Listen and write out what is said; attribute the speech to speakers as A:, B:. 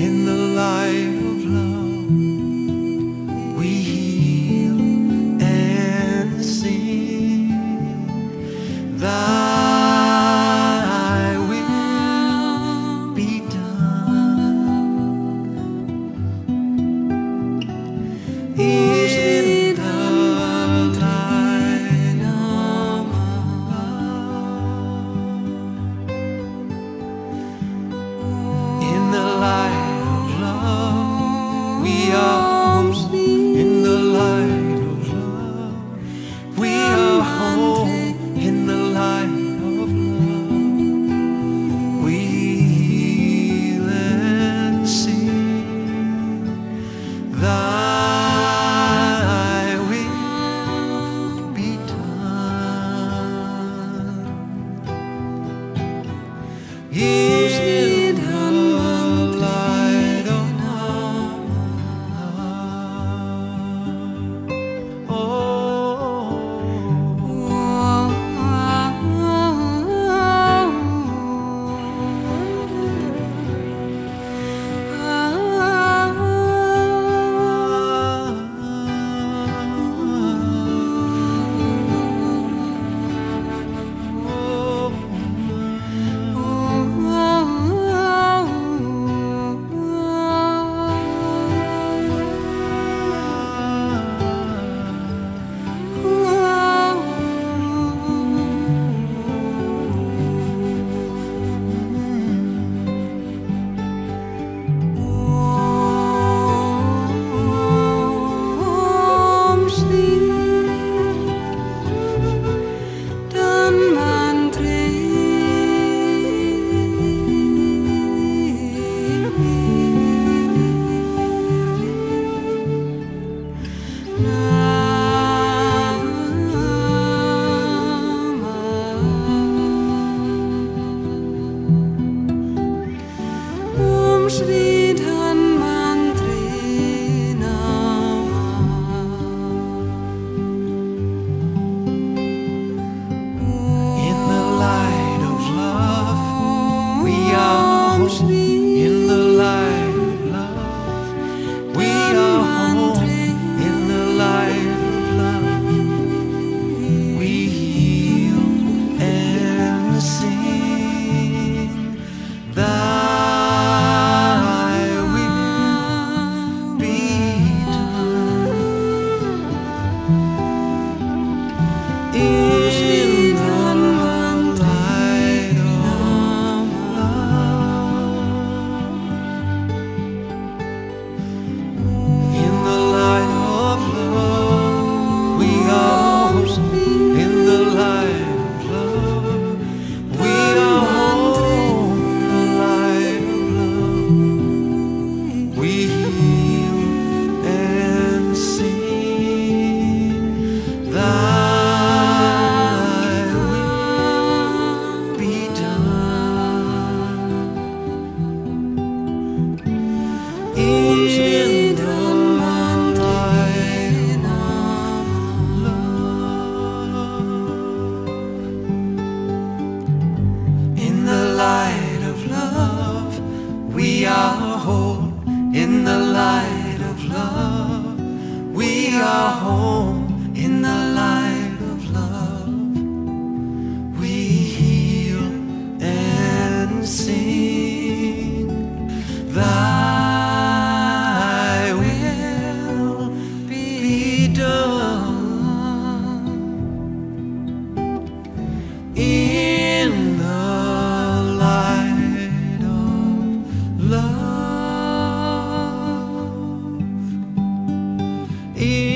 A: in the He is